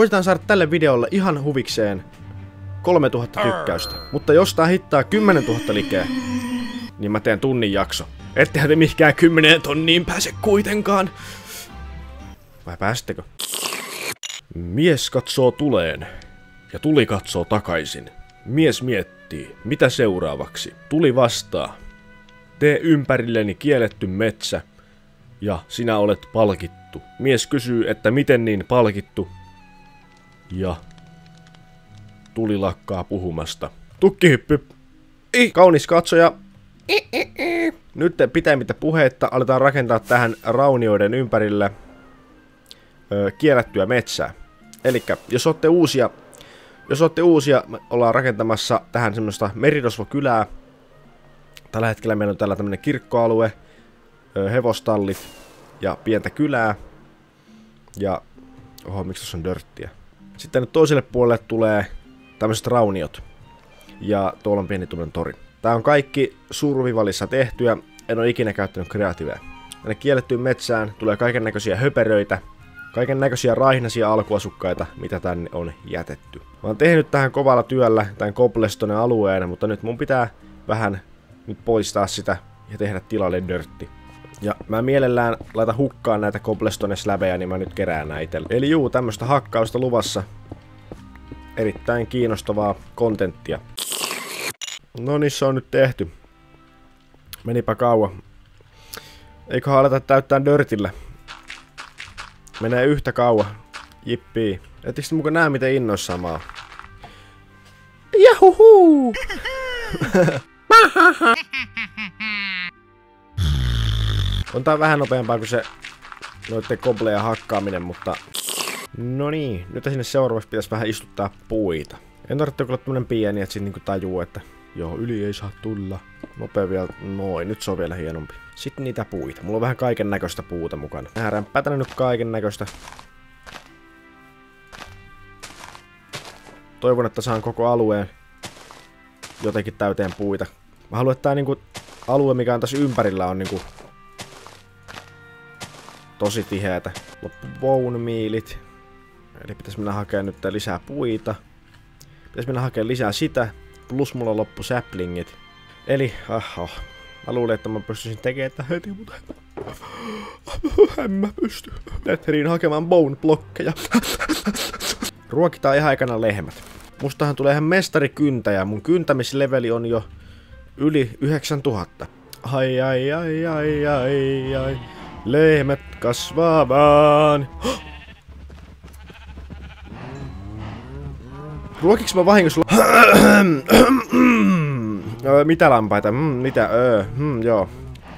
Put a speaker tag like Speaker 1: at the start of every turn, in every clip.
Speaker 1: Koitetaan saada tälle videolle ihan huvikseen 3000 tykkäystä. Mutta jos tää hittaa 10 000 likeä, niin mä teen tunnin jakso. Ettehän te mihinkään 10 tonniin pääse kuitenkaan. Vai pääsittekö? Mies katsoo tuleen. Ja tuli katsoo takaisin. Mies miettii, mitä seuraavaksi. Tuli vastaa. Tee ympärilleni kielletty metsä. Ja sinä olet palkittu. Mies kysyy, että miten niin palkittu. Ja tuli lakkaa puhumasta. Tukkihyppy. I, kaunis katsoja. I, I, I. Nyt pitämättä puhetta aletaan rakentaa tähän raunioiden ympärille ö, kiellettyä metsää. Eli jos olette uusia, jos olette uusia, me ollaan rakentamassa tähän semmoista merirosvokylää. Tällä hetkellä meillä on täällä tämmönen kirkkoalue, ö, hevostallit ja pientä kylää. Ja, oho, miksi tuossa on dörttiä? Sitten toiselle puolelle tulee tämmöiset rauniot. Ja tuolla on pieni tuommoinen tori. Tää on kaikki survivalissa tehtyä. En ole ikinä käyttänyt kreatiivea. Tänne kiellettyyn metsään tulee kaiken näköisiä höperöitä, kaiken näköisiä raihnaisia alkuasukkaita, mitä tänne on jätetty. Mä oon tehnyt tähän kovalla työllä tämän Cobblestonen alueen, mutta nyt mun pitää vähän nyt poistaa sitä ja tehdä tilalle dörtti. Ja mä mielellään laita hukkaan näitä Cobblestone släbejä, niin mä nyt kerään näitä. Eli juu, tämmöstä hakkausta luvassa. Erittäin kiinnostavaa kontenttia. No niin, se on nyt tehty. Menipä kauan. Eiköhän aleta täyttää dörtillä. Menee yhtä kauan. Jippii. Ettekö te mukaan näe miten innoissaan mä oon? Jahuhu! on tää vähän nopeampaa kuin se noitten kobleja hakkaaminen, mutta... No niin, nyt sinne seuraavaksi pitäisi vähän istuttaa puita. En tarvitse olla tämmönen pieni, että sit niinku tajuu, että joo, yli ei saa tulla. Nopea vielä, noin, nyt se on vielä hienompi. Sitten niitä puita. Mulla on vähän kaiken näköistä puuta mukana. Mä rämpäätän nyt kaiken näköistä. Toivon, että saan koko alueen jotenkin täyteen puita. Mä haluan, että tää niinku alue, mikä on tässä ympärillä, on niinku tosi tiheätä. Loppu bone mealit. Eli pitäisi mennä hakemaan nyt lisää puita. Pitäisi mennä hakemaan lisää sitä. Plus mulla loppu saplingit. Eli, aha. Mä luulin, että mä pystyisin tekemään tätä heti, mutta en mä pysty. Netheriin hakemaan bone blokkeja. Ruokitaan ihan aikana lehmät. Mustahan tulee ihan mestarikyntäjä. Mun kyntämisleveli on jo yli 9000. Ai ai ai ai ai ai. Lehmät kasvaa vaan. Ruokiks mä vahingossa... öö, mitä lampaita? Mm, mitä? Öö, mm, joo.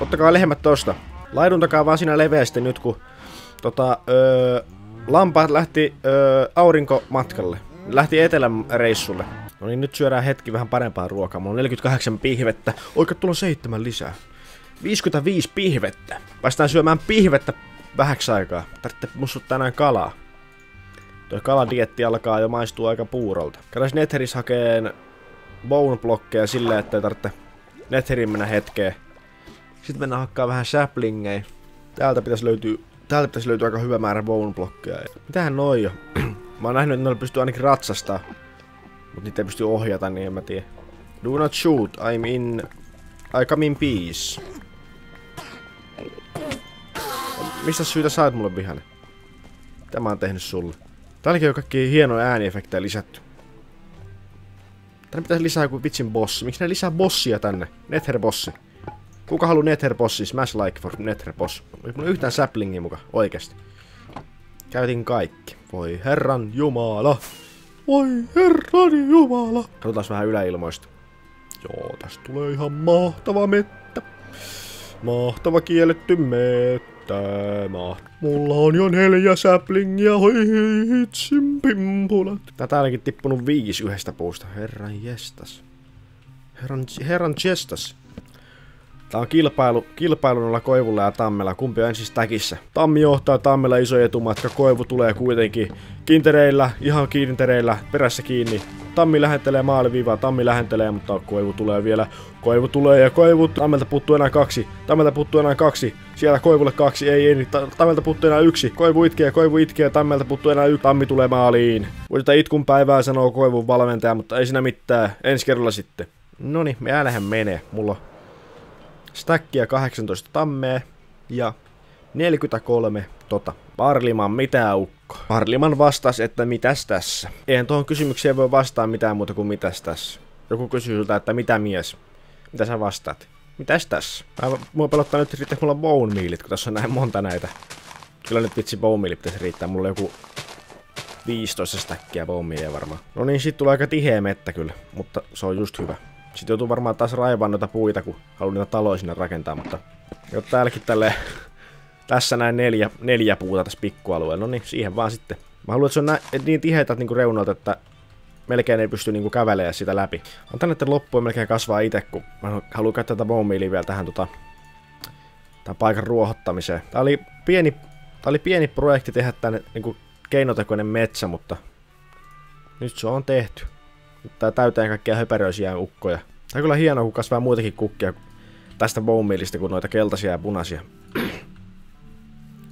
Speaker 1: Ottakaa lehmät tosta. Laiduntakaa vaan siinä leveästi nyt, kun tota, öö, lampaat lähti öö, aurinkomatkalle. Lähti etelän reissulle. No niin, nyt syödään hetki vähän parempaa ruokaa. Mulla on 48 pihvettä. Oikein tulla seitsemän lisää. 55 pihvettä. Päästään syömään pihvettä vähäksi aikaa. Tarvitsette mussut tänään kalaa. Tuo kaladietti alkaa jo maistua aika puurolta. Käydään Netheris hakeen bone blokkeja silleen, että ei tarvitse Netherin mennä hetkeen. Sitten mennään hakkaa vähän saplingei. Täältä pitäisi löytyä, täältä pitäisi löytyä aika hyvä määrä bone blokkeja. Mitähän noi jo? Mä oon nähnyt, että noilla pystyy ainakin ratsastaa. Mut niitä ei pysty ohjata, niin en mä tiedä. Do not shoot, I'm in... I come in peace. Mistä syytä sait mulle vihane? Tämä on tehnyt sulle. Täälläkin on kaikki hienoja ääniefektejä lisätty. Tänne pitäisi lisää joku vitsin bossi. Miksi ne lisää bossia tänne? Nether bossi. Kuka haluaa Nether bossi? Smash like for Nether boss. Ei mulla yhtään saplingia muka. Oikeesti. Käytin kaikki. Voi herran jumala. Voi herran jumala. Katsotaan vähän yläilmoista. Joo, tästä tulee ihan mahtava mettä. Mahtava kielletty mettä. Maht. Mulla on jo neljä saplingia, hoi hitsin pimpulat. Tätä ainakin tippunut viisi yhdestä puusta. Herran jestas. Herran, herran jestas. Tää on kilpailu, kilpailu noilla koivulla ja tammella. Kumpi on ensin täkissä? Tammi johtaa tammella iso etumatka. Koivu tulee kuitenkin kintereillä, ihan kintereillä, perässä kiinni. Tammi lähentelee maaliviivaa, Tammi lähentelee, mutta koivu tulee vielä. Koivu tulee ja koivu. Tammelta puuttuu enää kaksi. Tammelta puuttuu enää kaksi. Siellä koivulle kaksi. Ei, ei. Tammelta puuttuu enää yksi. Koivu itkee, koivu itkee. Tammelta puuttuu enää yksi. Tammi tulee maaliin. Voidaan itkun päivää sanoo koivun valmentaja, mutta ei siinä mitään. Ensi kerralla sitten. Noni, me äänehän menee. Mulla on stackia 18 tammea ja 43 tota. Parliman mitä ukko? Parliman vastasi, että mitäs tässä? Eihän tuohon kysymykseen voi vastaa mitään muuta kuin mitäs tässä. Joku kysyy sulta, että mitä mies? Mitä sä vastaat? Mitäs tässä? Mä, mua pelottaa nyt, että mulla bone mealit, kun tässä on näin monta näitä. Kyllä nyt vitsi bone mealit pitäisi riittää. Mulla joku 15 stackia bone mealia varmaan. No niin, sit tulee aika tiheä mettä kyllä, mutta se on just hyvä. Sitten joutuu varmaan taas raivaan noita puita, kun haluan niitä taloja sinne rakentaa, mutta... Jo täälläkin tälleen tässä näin neljä, neljä puuta tässä pikkualueella. No niin, siihen vaan sitten. Mä haluan, että se on nä- niin tiheitä niinku reunalta, että melkein ei pysty niinku kävelemään sitä läpi. On tänne loppuun melkein kasvaa itse, kun mä haluan käyttää tätä bombiiliä vielä tähän tota, tämän paikan ruohottamiseen. Tää oli pieni, tää oli pieni projekti tehdä tänne niinku keinotekoinen metsä, mutta nyt se on tehty. Tää täyteen kaikkia höperöisiä ukkoja. Tää on kyllä hienoa, kun kasvaa muitakin kukkia tästä bombiilista kuin noita keltaisia ja punaisia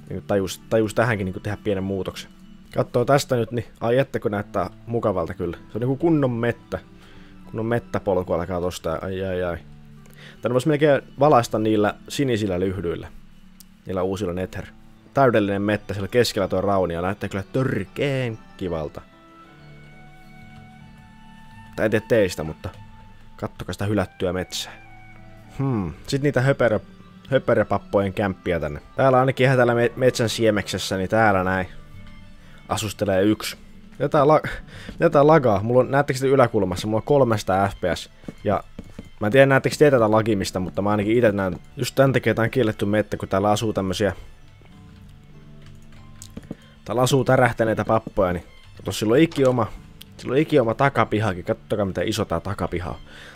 Speaker 1: niin tajus, tajus tähänkin niin tehdä pienen muutoksen. Katsoo tästä nyt, niin ai että kun näyttää mukavalta kyllä. Se on niinku kunnon mettä. Kunnon mettäpolku alkaa tosta, ai ai ai. Tänne voisi melkein valaista niillä sinisillä lyhdyillä. Niillä uusilla Nether. Täydellinen mettä, siellä keskellä tuo raunia näyttää kyllä törkeen kivalta. Tai en teistä, mutta kattokaa sitä hylättyä metsää. Hmm. Sitten niitä höperö höpöräpappojen kämppiä tänne. Täällä ainakin ihan täällä metsän siemeksessä, niin täällä näin asustelee yksi. Jotain, la jotain lagaa. Mulla on, näettekö te yläkulmassa, mulla on 300 fps. Ja mä en tiedä näettekö te tätä lagimista, mutta mä ainakin itse näen. Just tän takia tää on kielletty mettä, kun täällä asuu tämmösiä... Täällä asuu tärähtäneitä pappoja, niin tossa silloin ikki oma sillä on ikioma takapihakin, katsokaa mitä iso tää takapiha on.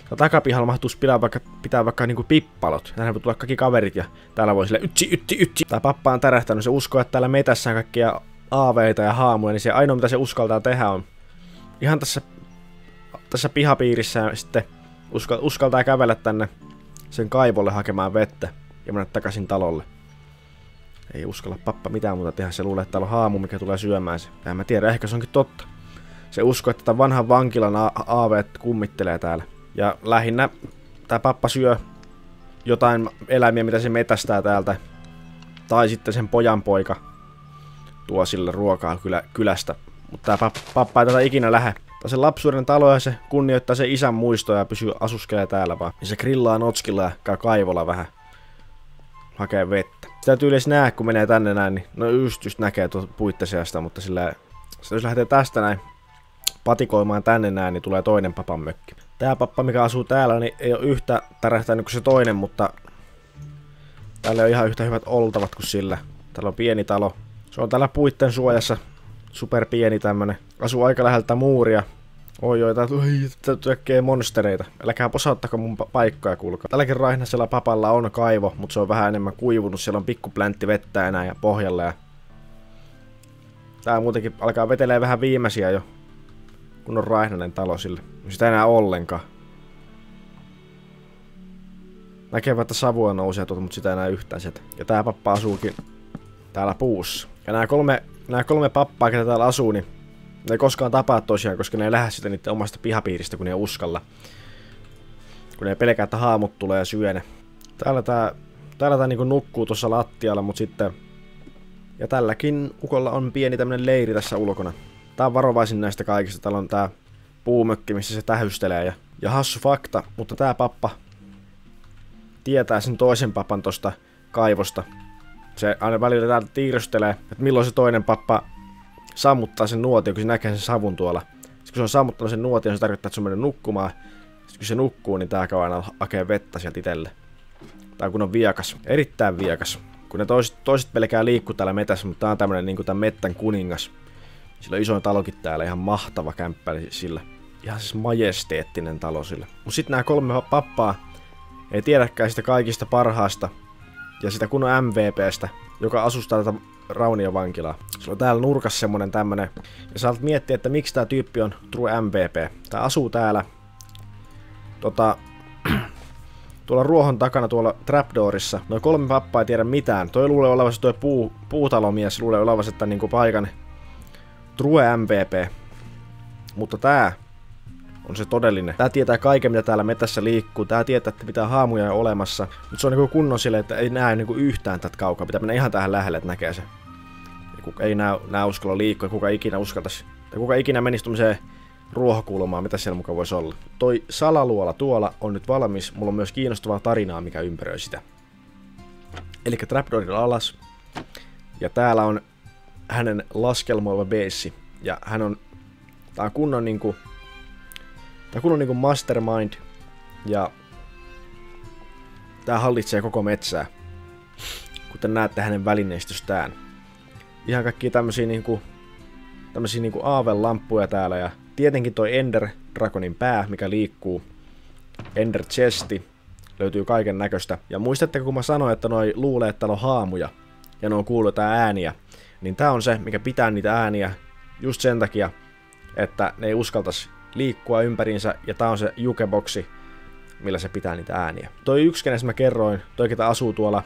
Speaker 1: Tää takapihalla mahtuisi pitää vaikka, pitää vaikka niinku pippalot. Tänne voi tulla kaikki kaverit ja täällä voi sille ytsi, ytsi, ytsi. Tää pappa on tärähtänyt, se uskoo, että täällä metässä on kaikkia aaveita ja haamuja, niin se ainoa mitä se uskaltaa tehdä on ihan tässä, tässä pihapiirissä sitten uskal, uskaltaa kävellä tänne sen kaivolle hakemaan vettä ja mennä takaisin talolle. Ei uskalla pappa mitään muuta tehdä, se luulee, että täällä on haamu, mikä tulee syömään se. En mä tiedä, ehkä se onkin totta se usko, että vanhan vankilan aaveet kummittelee täällä. Ja lähinnä tämä pappa syö jotain eläimiä, mitä se metästää täältä. Tai sitten sen pojan poika tuo sille ruokaa kylä, kylästä. Mutta tämä pappa ei tätä ikinä lähde. On se lapsuuden talo ja se kunnioittaa se isän muistoja ja pysyy asuskelee täällä vaan. Ja se grillaa notskilla ja käy kaivolla vähän. Hakee vettä. Sitä täytyy edes kun menee tänne näin, niin no just, just näkee tuota puitteseasta, mutta sillä jos lähtee tästä näin patikoimaan tänne näin, niin tulee toinen papan mökki. Tää pappa, mikä asuu täällä, niin ei ole yhtä tärähtänyt kuin se toinen, mutta täällä on ihan yhtä hyvät oltavat kuin sillä. Täällä on pieni talo. Se on täällä puitten suojassa. Super pieni tämmönen. Asuu aika läheltä muuria. Oi oi, täältä tekee monstereita. Älkää posauttako mun pa paikkoja, kuulkaa. Tälläkin raihnasella papalla on kaivo, mutta se on vähän enemmän kuivunut. Siellä on pikku pläntti vettä enää ja pohjalla. Ja... Tää muutenkin alkaa vetelee vähän viimeisiä jo on raihnainen talo sille. Sitä enää ollenkaan. Näkee, että savua nousee tuolta, mutta sitä enää yhtään sieltä. Ja tää pappa asuukin täällä puussa. Ja nämä kolme, nämä kolme pappaa, ketä täällä asuu, niin ne ei koskaan tapaa tosiaan, koska ne ei lähde sitä niiden omasta pihapiiristä, kun ne ei uskalla. Kun ne pelkää, että haamut tulee ja syö ne. Täällä tää, täällä tää niinku nukkuu tuossa lattialla, mutta sitten... Ja tälläkin ukolla on pieni tämmönen leiri tässä ulkona. Tää on varovaisin näistä kaikista. Täällä on tää puumökki, missä se tähystelee. Ja, ja hassu fakta, mutta tää pappa tietää sen toisen papan tosta kaivosta. Se aina välillä täältä tiirystelee, että milloin se toinen pappa sammuttaa sen nuotion, kun se näkee sen savun tuolla. Sitten kun se on sammuttanut sen nuotion, se tarkoittaa, että se on mennyt nukkumaan. Sitten kun se nukkuu, niin tää käy aina hakee vettä sieltä itelle. Tää kun on viekas. Erittäin viekas. Kun ne toiset, toiset pelkää liikkuu täällä metässä, mutta tää on tämmönen niinku tämän mettän kuningas. Sillä on isoin talokin täällä, ihan mahtava kämppä sillä. Ihan siis majesteettinen talo sillä. Mut sit nämä kolme pappaa ei tiedäkään sitä kaikista parhaasta ja sitä kunnon MVPstä, joka asustaa tätä Raunia vankilaa. Sulla on täällä nurkassa semmonen tämmönen, ja saat miettiä, että miksi tää tyyppi on True MVP. Tää asuu täällä, tota, tuolla ruohon takana tuolla trapdoorissa. Noin kolme pappaa ei tiedä mitään. Toi luulee olevansa toi puu, puutalomies, luulee olevansa että niinku paikan True MVP. Mutta tää on se todellinen. Tää tietää kaiken, mitä täällä metässä liikkuu. Tää tietää, että mitä haamuja on olemassa. Mutta se on niinku kunnon silleen, että ei näe niinku yhtään tätä kaukaa. Pitää mennä ihan tähän lähelle, että näkee se. Ei näe, näe uskalla liikkua, kuka ikinä uskaltaisi. Tai kuka ikinä menisi tuommoiseen ruohokulmaa, mitä siellä mukaan voisi olla. Toi salaluola tuolla on nyt valmis, mulla on myös kiinnostavaa tarinaa, mikä ympäröi sitä. Eli trapdoorilla alas, ja täällä on hänen laskelmoiva beessi, ja hän on, tää on kunnon niinku, tää on kunnon niinku mastermind, ja tää hallitsee koko metsää, kuten näette hänen välineistystään. Ihan kaikki tämmösiä niinku, tämmösiä niinku aavelampuja täällä, ja tietenkin toi Ender Dragonin pää, mikä liikkuu. Ender Chesti. Löytyy kaiken näköistä. Ja muistatteko, kun mä sanoin, että noi luulee, että täällä on haamuja. Ja ne on kuullut jotain ääniä. Niin tää on se, mikä pitää niitä ääniä. Just sen takia, että ne ei uskaltaisi liikkua ympäriinsä. Ja tää on se jukeboksi, millä se pitää niitä ääniä. Toi yksi, kenestä mä kerroin, toi ketä asuu tuolla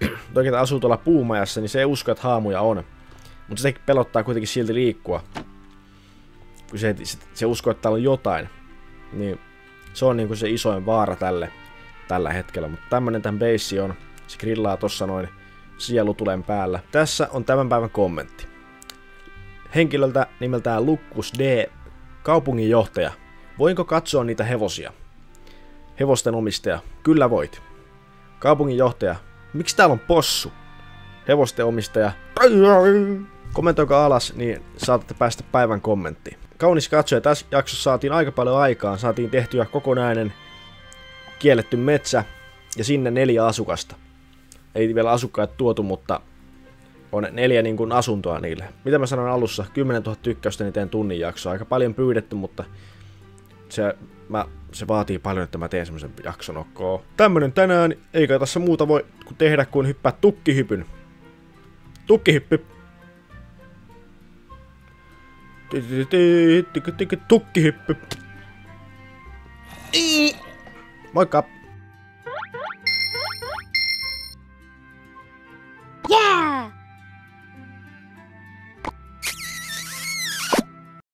Speaker 1: toi ketä asuu tuolla puumajassa, niin se ei usko, että haamuja on. Mutta se pelottaa kuitenkin silti liikkua kun se, se uskoo, että täällä on jotain, niin se on niinku se isoin vaara tälle tällä hetkellä. Mutta tämmönen tämän beissi on. Se grillaa tossa noin sielutulen päällä. Tässä on tämän päivän kommentti. Henkilöltä nimeltään Lukkus D. Kaupunginjohtaja. Voinko katsoa niitä hevosia? Hevosten omistaja. Kyllä voit. Kaupunginjohtaja. Miksi täällä on possu? Hevosten omistaja. Kommentoikaa alas, niin saatatte päästä päivän kommenttiin kaunis katsoja. Tässä jaksossa saatiin aika paljon aikaa. Saatiin tehtyä kokonainen kielletty metsä ja sinne neljä asukasta. Ei vielä asukkaat tuotu, mutta on neljä niin kuin asuntoa niille. Mitä mä sanoin alussa, 10 000 tykkäystä, niin teen tunnin jaksoa. Aika paljon pyydetty, mutta se, mä, se vaatii paljon, että mä teen semmoisen jakson okkoa. Tämmönen tänään, eikä tässä muuta voi tehdä kuin hyppää tukkihypyn. Tukkihyppy. Tukkihyppy. Moikka! Yeah!